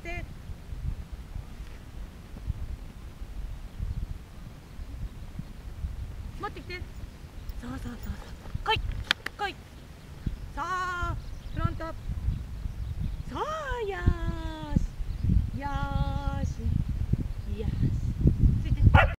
待て。持ってきて。そうそうそうそう。